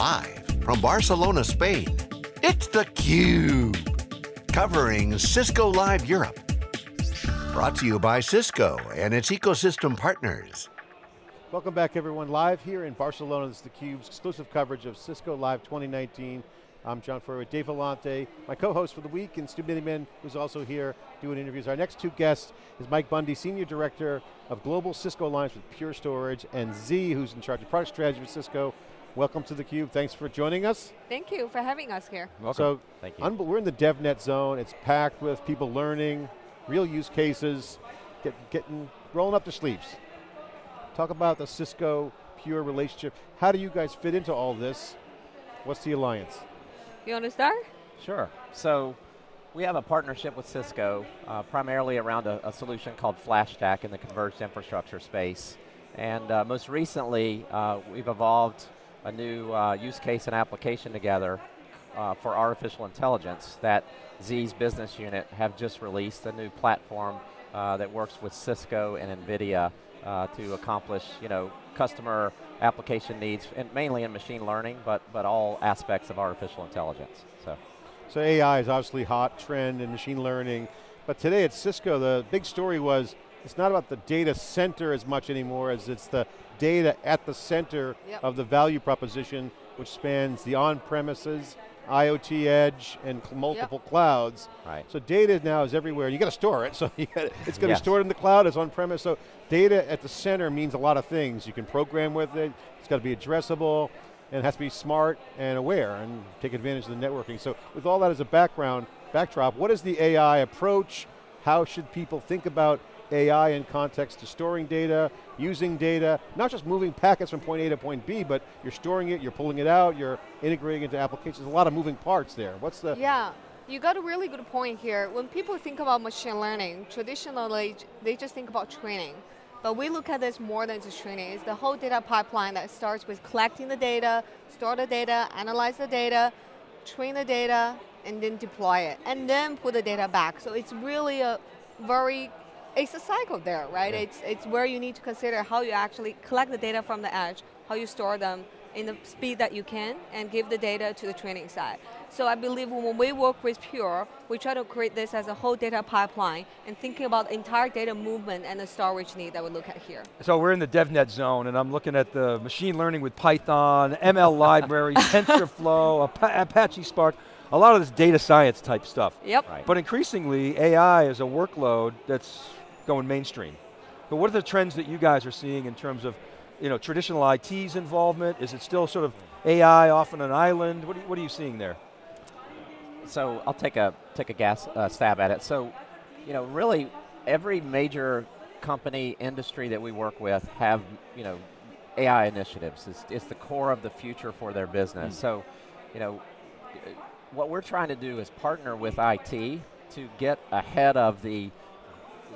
Live from Barcelona, Spain, it's theCUBE. Covering Cisco Live Europe. Brought to you by Cisco and its ecosystem partners. Welcome back everyone, live here in Barcelona. This is theCUBE's exclusive coverage of Cisco Live 2019. I'm John Furrier with Dave Vellante, my co-host for the week, and Stu Miniman, who's also here doing interviews. Our next two guests is Mike Bundy, Senior Director of Global Cisco Alliance with Pure Storage, and Z, who's in charge of product strategy with Cisco. Welcome to theCUBE, thanks for joining us. Thank you for having us here. Welcome, so, thank you. We're in the DevNet zone, it's packed with people learning, real use cases, get, getting, rolling up their sleeves. Talk about the Cisco Pure relationship. How do you guys fit into all this? What's the alliance? You want to start? Sure. So we have a partnership with Cisco, uh, primarily around a, a, solution called FlashStack in the converged infrastructure space. And uh, most recently, uh, we've evolved a new uh, use case and application together uh, for artificial intelligence that Z's business unit have just released a new platform uh, that works with Cisco and NVIDIA Uh, to accomplish, you know, customer application needs, and mainly in machine learning, but, but all aspects of artificial intelligence. So. so AI is obviously hot trend in machine learning, but today at Cisco, the big story was it's not about the data center as much anymore as it's the data at the center yep. of the value proposition, which spans the on-premises, IoT edge, and multiple yep. clouds. Right. So data now is everywhere. You got to store it, so gotta, it's going to yes. be stored in the cloud, it's on-premise. So data at the center means a lot of things. You can program with it, it's got to be addressable, and it has to be smart and aware and take advantage of the networking. So with all that as a background, backdrop, what is the AI approach? How should people think about AI in context to storing data, using data, not just moving packets from point A to point B, but you're storing it, you're pulling it out, you're integrating it into applications, There's a lot of moving parts there. What's the- Yeah, you got a really good point here. When people think about machine learning, traditionally they just think about training. But we look at this more than just training. It's the whole data pipeline that starts with collecting the data, store the data, analyze the data, train the data, and then deploy it, and then put the data back. So it's really a very it's a cycle there, right? Yeah. It's, it's where you need to consider how you actually collect the data from the edge, how you store them in the speed that you can, and give the data to the training side. So I believe when we work with Pure, we try to create this as a whole data pipeline and thinking about the entire data movement and the storage need that we look at here. So we're in the DevNet zone, and I'm looking at the machine learning with Python, ML library, TensorFlow, Apache Spark, a lot of this data science type stuff. Yep. Right. But increasingly, AI is a workload that's going mainstream. But what are the trends that you guys are seeing in terms of you know, traditional IT's involvement? Is it still sort of AI off on an island? What are, you, what are you seeing there? So I'll take a, take a gas uh, stab at it. So, you know, really every major company, industry that we work with have, you know, AI initiatives. It's, it's the core of the future for their business. Mm. So, you know, what we're trying to do is partner with IT to get ahead of the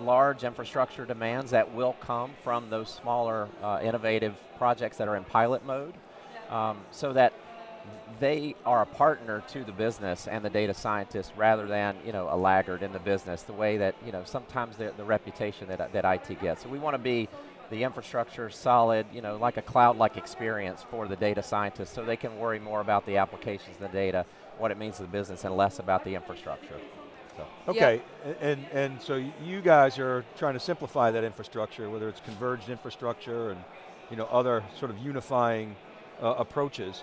large infrastructure demands that will come from those smaller uh, innovative projects that are in pilot mode um, so that they are a partner to the business and the data scientists rather than you know a laggard in the business the way that you know sometimes the, the reputation that, that IT gets. So we want to be the infrastructure solid, you know, like a cloud-like experience for the data scientists so they can worry more about the applications, the data, what it means to the business and less about the infrastructure. So. Okay, yep. and, and so you guys are trying to simplify that infrastructure, whether it's converged infrastructure and you know, other sort of unifying uh, approaches.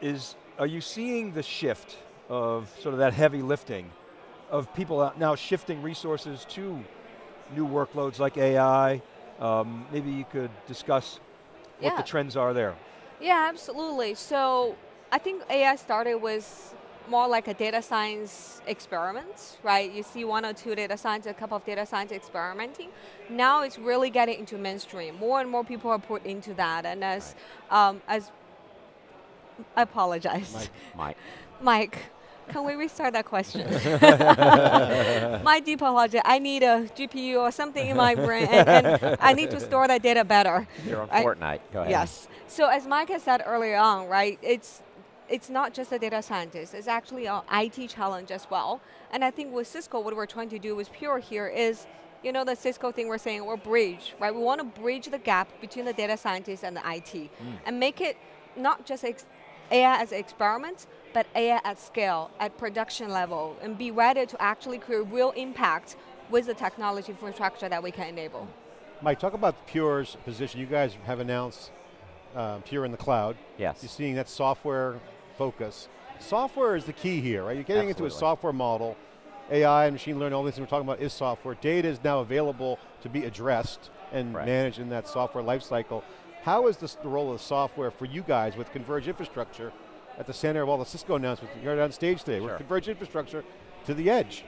Is, are you seeing the shift of sort of that heavy lifting of people now shifting resources to new workloads like AI? Um, maybe you could discuss what yeah. the trends are there. Yeah, absolutely. So I think AI started with more like a data science experiment, right? You see one or two data science, a couple of data science experimenting. Now it's really getting into mainstream. More and more people are put into that, and as um, as I apologize, Mike. Mike. Mike. Can we restart that question? my deep apology. I need a GPU or something in my brain, and, and I need to store that data better. You're on Fortnite. Go ahead. Yes. So as Mike has said earlier on, right? It's it's not just a data scientist, it's actually an IT challenge as well. And I think with Cisco, what we're trying to do with Pure here is, you know, the Cisco thing we're saying, we're bridge, right? We want to bridge the gap between the data scientist and the IT mm. and make it not just AI as experiments, but AI at scale, at production level, and be ready to actually create real impact with the technology infrastructure that we can enable. Mike, talk about Pure's position. You guys have announced uh, Pure in the cloud. Yes. You're seeing that software focus. Software is the key here, right? You're getting Absolutely. into a software model. AI and machine learning, all these things we're talking about is software. Data is now available to be addressed and Right. managed in that software lifecycle. How is this, the role of the software for you guys with converged infrastructure at the center of all the Cisco announcements? You're on stage today with Sure. converged infrastructure to the edge.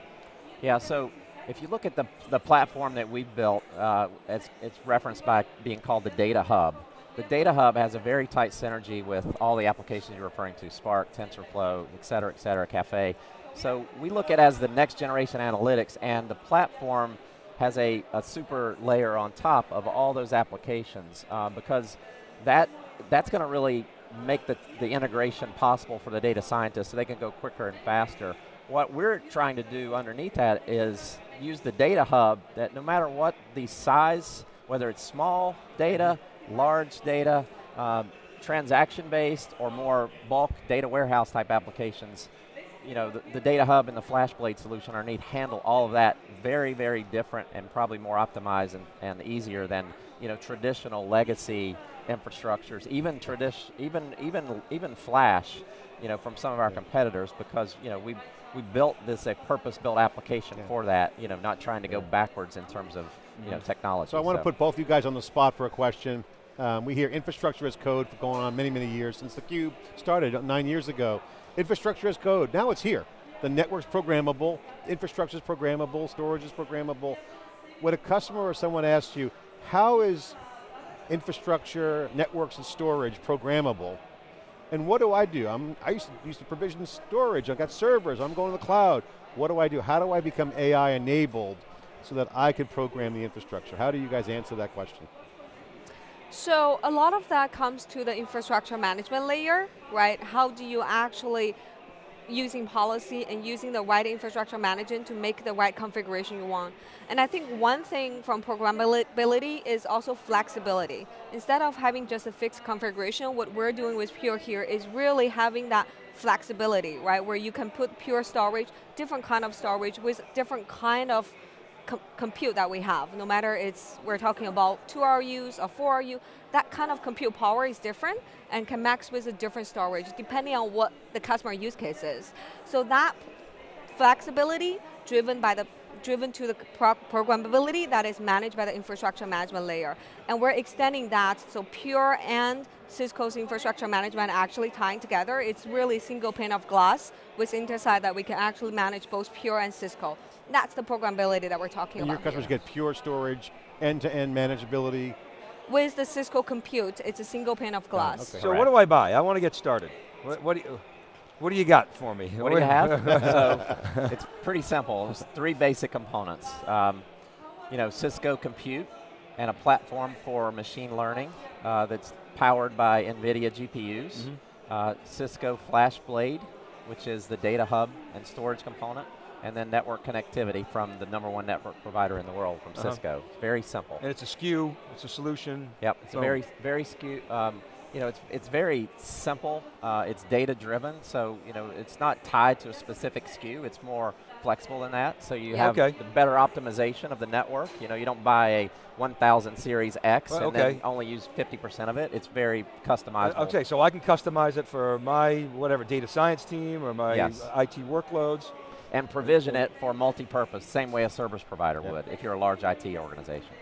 Yeah, so if you look at the, the platform that we've built, uh, it's, it's referenced by being called the Data Hub. The Data Hub has a very tight synergy with all the applications you're referring to, Spark, TensorFlow, et cetera, et cetera, Caffe. So we look at as the next generation analytics, and the platform has a, a super layer on top of all those applications uh, because that that's going to really make the, the integration possible for the data scientists so they can go quicker and faster. What we're trying to do underneath that is use the data hub that no matter what the size, whether it's small data, large data, um, transaction based, or more bulk data warehouse type applications, you know, the, the data hub and the FlashBlade solution are underneath handle all of that very, very different and probably more optimized and, and easier than you know traditional legacy infrastructures, even tradition, even even even Flash, you know, from some of our competitors because you know we we built this a purpose-built application Yeah. for that, you know, not trying to go backwards in terms of you know technology. So I want to put both of you guys on the spot for a question. Um, we hear infrastructure as code for going on many, many years since the cube started nine years ago. Infrastructure as code, now it's here. The network's programmable, infrastructure is programmable, storage is programmable. When a customer or someone asks you, how is infrastructure, networks, and storage programmable? And what do I do? I'm, I used to, used to provision storage. I've got servers. I'm going to the cloud. What do I do? How do I become AI enabled so that I can program the infrastructure? How do you guys answer that question? So a lot of that comes to the infrastructure management layer, right? How do you actually using policy and using the right infrastructure management to make the right configuration you want. And I think one thing from programmability is also flexibility. Instead of having just a fixed configuration, what we're doing with Pure here is really having that flexibility, right? Where you can put Pure storage, different kind of storage with different kind of com compute that we have, no matter it's we're talking about two RUs or four RU, that kind of compute power is different and can max with a different storage depending on what the customer use case is. So that flexibility driven by the driven to the pro programmability that is managed by the infrastructure management layer. And we're extending that so Pure and Cisco's infrastructure management actually tying together. It's really single pane of glass with Intersight that we can actually manage both Pure and Cisco. That's the programmability that we're talking And your customers here. get pure storage, end-to-end manageability. With the Cisco compute, it's a single pane of glass. okay. So Correct. what do I buy? I want to get started. What, what do you, what do you got for me? What do you have? so it's pretty simple. There's three basic components. Um, you know, Cisco Compute and a platform for machine learning uh, that's powered by NVIDIA GPUs. Mm-hmm. Uh, Cisco FlashBlade, which is the data hub and storage component, and then network connectivity from the number one network provider in the world, from Uh-huh. Cisco. Very simple. and it's a SKU, it's a solution. Yep, it's So- a very, very skew. Um, you know, it's it's very simple. Uh, it's data driven, so you know it's not tied to a specific SKU. It's more flexible than that. So you have Okay. the better optimization of the network. You know, you don't buy a 1000 Series X Well, and okay. then only use 50% of it. It's very customizable. Uh, Okay, so I can customize it for my whatever data science team or my Yes. IT workloads. And provision it for multi-purpose, same way a service provider Yeah. would if you're a large IT organization.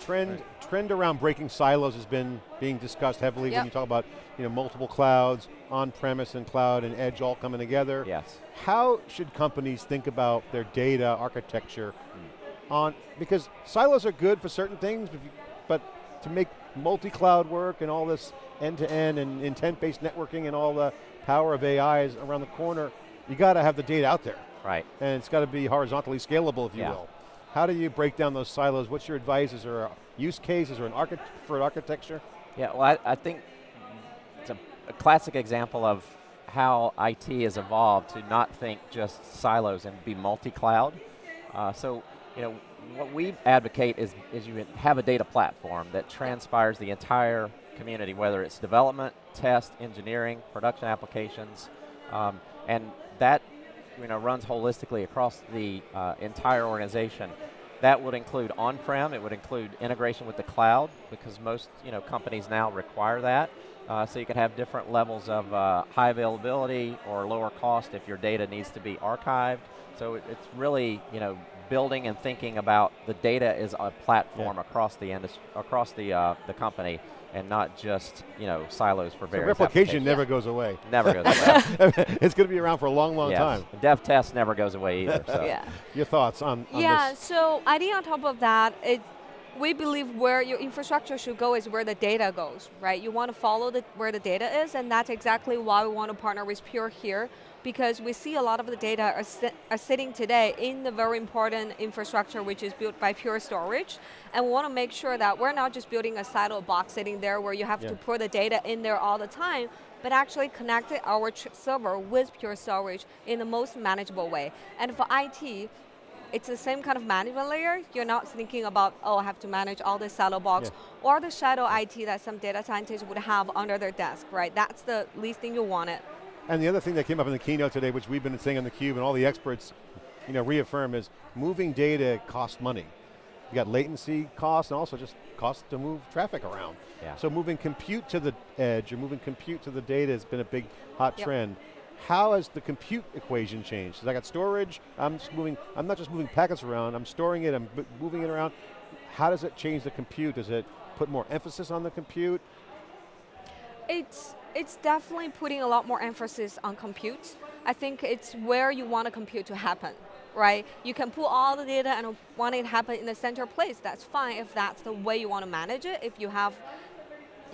Trend trend around breaking silos has been being discussed heavily when you talk about you know multiple clouds, on-premise and cloud and edge all coming together. Yes. How should companies think about their data architecture hmm. on because silos are good for certain things, but, you, but to make multi-cloud work and all this end-to-end and intent-based networking and all the power of AI is around the corner, you got to have the data out there, Right. and it's got to be horizontally scalable, if you Yeah. will. How do you break down those silos? What's your advice? Is there use case? Is there an archi- for an architecture? Yeah, well, I, I think it's a, a classic example of how IT has evolved to not think just silos and be multi-cloud. Uh, so, you know, what we advocate is, is you have a data platform that transpires the entire community, whether it's development, test, engineering, production applications, um, and that you know runs holistically across the uh, entire organization. That would include on-prem. It would include integration with the cloud because most you know companies now require that. Uh, so you can have different levels of uh, high availability or lower cost if your data needs to be archived. So it, it's really you know building and thinking about the data is a platform Yeah. across the across the uh, the company, and not just you know silos for So replication never goes away. never goes away. it's going to be around for a long, long Yes. time. Dev test never goes away either. So. Yeah. Your thoughts on, on Yeah, this? so I think on top of that, it, we believe where your infrastructure should go is where the data goes, right? You want to follow the, where the data is, and that's exactly why we want to partner with Pure here, because we see a lot of the data are, si- are sitting today in the very important infrastructure which is built by Pure Storage, and we want to make sure that we're not just building a silo box sitting there where you have Yeah. to put the data in there all the time, but actually connected our server with Pure Storage in the most manageable way. And for IT, it's the same kind of management layer. You're not thinking about, oh, I have to manage all the silo box or the shadow IT that some data scientists would have under their desk, right? That's the least thing you want it. And the other thing that came up in the keynote today, which we've been saying on the cube, and all the experts, you know, reaffirm is moving data costs money. You got latency costs, and also just costs to move traffic around. Yeah. So moving compute to the edge, or moving compute to the data has been a big hot Yep. trend. How has the compute equation changed? 'Cause I got storage. I'm moving. I'm not just moving packets around. I'm storing it. I'm moving it around. How does it change the compute? Does it put more emphasis on the compute? It's it's definitely putting a lot more emphasis on compute. I think it's where you want a compute to happen, right? You can pull all the data and want it to happen in the center place. That's fine if that's the way you want to manage it. If you have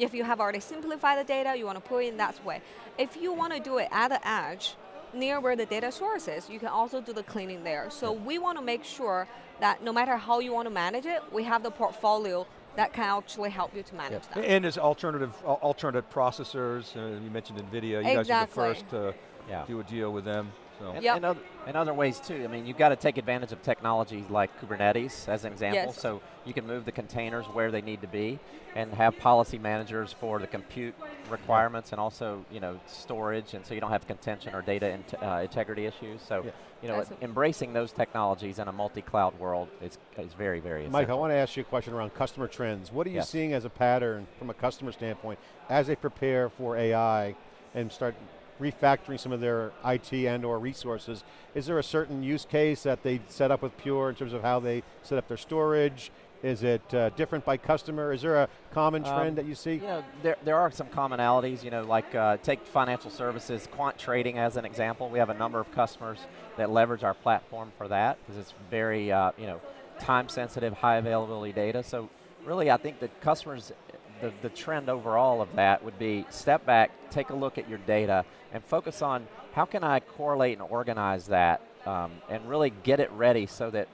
if you have already simplified the data, you want to put it in that way. If you want to do it at the edge, near where the data source is, you can also do the cleaning there. So we want to make sure that no matter how you want to manage it, we have the portfolio that can actually help you to manage that. And as alternative al- alternative processors. Uh, you mentioned NVIDIA. You guys are the first to Yeah. do a deal with them. So. And, Yep. and, other, and other ways too. I mean, you've got to take advantage of technologies like Kubernetes as an example. Yes. So you can move the containers where they need to be, and have policy managers for the compute requirements, and also you know storage, and so you don't have contention or data int- uh, integrity issues. So Yeah. you know, That's a- embracing those technologies in a multi-cloud world is, is very very essential. Mike, I want to ask you a question around customer trends. What are you Yes. seeing as a pattern from a customer standpoint as they prepare for AI and start refactoring some of their IT and or resources? Is there a certain use case that they set up with Pure in terms of how they set up their storage? Is it uh, different by customer? Is there a common Um, trend that you see? You know, there, there are some commonalities, you know, like uh, take financial services, quant trading as an example. We have a number of customers that leverage our platform for that because it's very, uh, you know, time sensitive, high availability data. So really, I think that customers, the, the trend overall of that would be step back, take a look at your data and focus on how can I correlate and organize that um, and really get it ready so that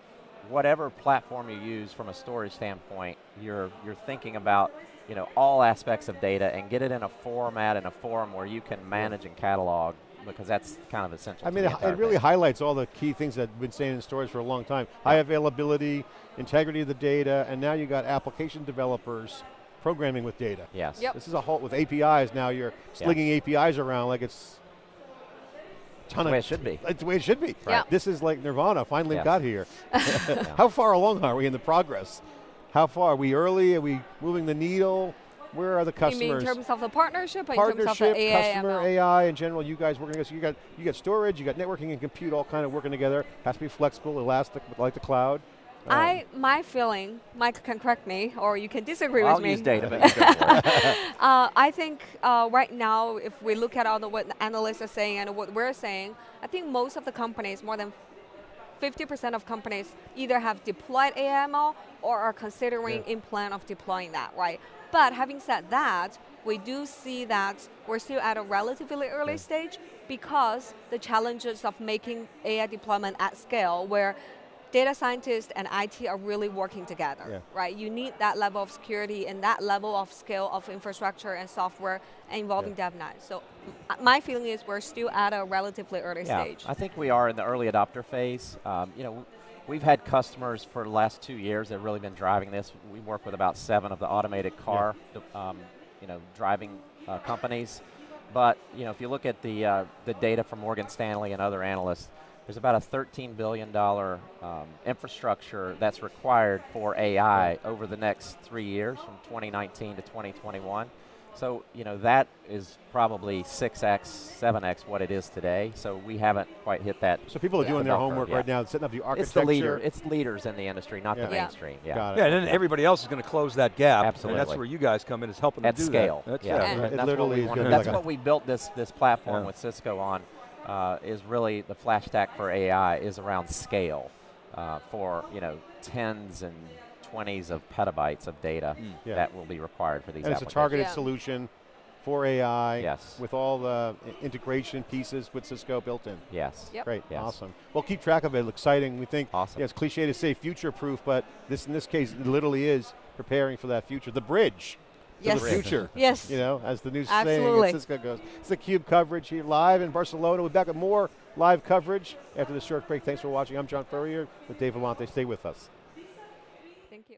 whatever platform you use from a storage standpoint, you're you're thinking about you know all aspects of data and get it in a format and a form where you can manage and catalog because that's kind of essential. I mean, it, it really highlights all the key things that we've been saying in storage for a long time. High availability, integrity of the data, and now you got application developers programming with data. yes. Yep. This is a whole with APIs now. You're slinging APIs around like it's ton the of way it should be. It's the way it should be. Yeah. This is like Nirvana. Finally Yes. got here. How far along are we in the progress? How far are we early? Are we moving the needle? Where are the customers? You customers? mean in terms of the partnership or in terms of Partnership, the AI, customer, ML? AI in general. You guys working together. So you got you got storage, you got networking and compute all kind of working together. Has to be flexible, elastic, like the cloud. Um, I my feeling, Mike can correct me, or you can disagree I'll with me. use data, but. Uh, I think uh, right now, if we look at all the what the analysts are saying and what we're saying, I think most of the companies, more than 50% of companies, either have deployed AML or are considering Yeah. in plan of deploying that, right? But having said that, we do see that we're still at a relatively early stage because the challenges of making AI deployment at scale, where data scientists and IT are really working together, Yeah. right? You need that level of security and that level of scale of infrastructure and software involving DevNet. So my feeling is we're still at a relatively early yeah, stage. I think we are in the early adopter phase. Um, you know, we've had customers for the last two years that have really been driving this. We work with about seven of the automated car um, you know, driving uh, companies. But you know, if you look at the uh, the data from Morgan Stanley and other analysts, there's about a 13 billion dollar um, infrastructure that's required for AI over the next three years, from 2019 to 2021. So you know that is probably 6x, 7x what it is today. So we haven't quite hit that. So people are doing their homework yeah. right now, setting up the architecture. It's the leader. It's leaders in the industry, not Yeah. the Yeah. mainstream. Yeah. Got it. Yeah, and then everybody else is going to close that gap. And Absolutely. that's where you guys come in is helping At them do scale. that. That's, yeah. yeah. And- It That's what we is wanted- gonna be That's like what we built this this platform Yeah. with Cisco on. Uh, is really the FlashStack for AI is around scale uh, for you know tens and twenties of petabytes of data Mm. Yeah. that will be required for these and it's a targeted Yeah. solution for AI Yes. with all the integration pieces with Cisco built in. Yes. Yep. Great, Yes. awesome. Well, keep track of it. Exciting. We think Awesome. yeah, it's cliche to say future-proof, but this in this case it literally is preparing for that future. The bridge to Yes. the future. Yes. You know, as the new saying Absolutely. at Cisco goes. It's the Cube coverage here live in Barcelona. We're back with more live coverage after this short break. Thanks for watching. I'm John Furrier with Dave Vellante. Stay with us. Thank you.